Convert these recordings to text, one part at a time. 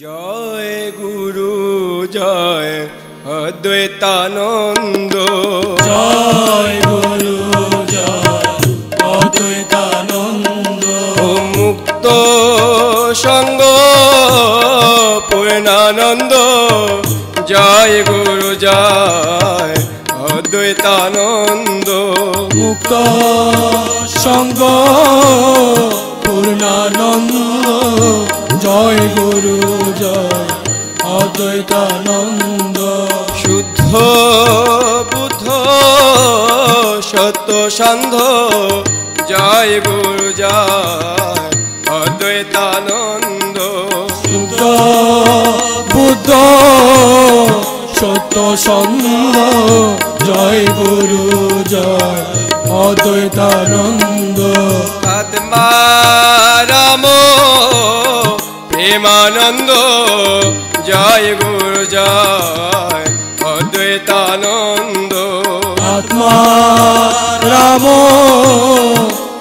জয় গুরু জয় অদ্বৈতানন্দ। জয় গুরু জয় অদ্বৈতানন্দ। মুক্ত সঙ্গ পূর্ণানন্দ। জয় গুরু জয় অদ্বৈতানন্দ। মুক্ত সঙ্গ পূর্ণানন্দ। জয় গুরু জয়। অদ্বৈতানন্দ। শুদ্ধ বুদ্ধ সত্য সন্ধ। জয় গুরু জয়। অদ্বৈতানন্দ। শুদ্ধ বুদ্ধ সত্য সন্ধ। জয় গুরু জয়। অদ্বৈতানন্দ। আত্মা রাম প্রেমানন্দ জয় গুরু জয় অদ্বৈতানন্দ। আত্মা রাম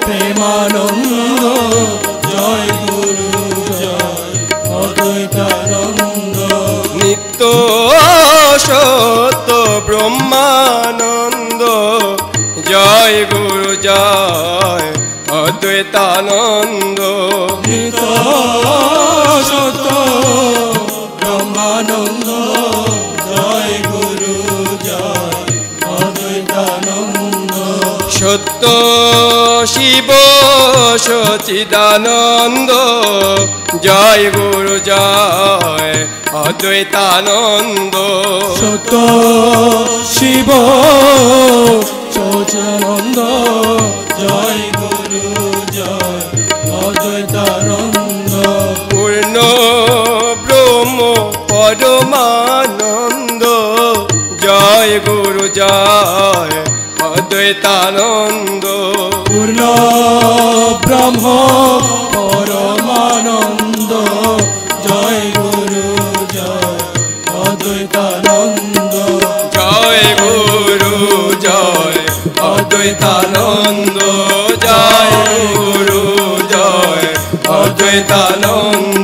প্রেমানন্দ জয় গুরু জয় অদ্বৈতানন্দ। নিত্য সত্য ব্রহ্মানন্দ জয় গুরু জয় অদ্বৈতানন্দ। সত্য শিব সচিদানন্দ। জয় গুরু জয় অদ্বৈতানন্দ। সত্য শিব পরমানন্দ। জয় গুরু জয় অদ্বৈতানন্দ। পূর্ণ ব্রহ্ম পরমানন্দ। জয় গুরু জয় অদ্বৈতানন্দ। জয় গুরু জয় অদ্বৈতানন্দ। জয় গুরু জয় অদ্বৈতানন্দ।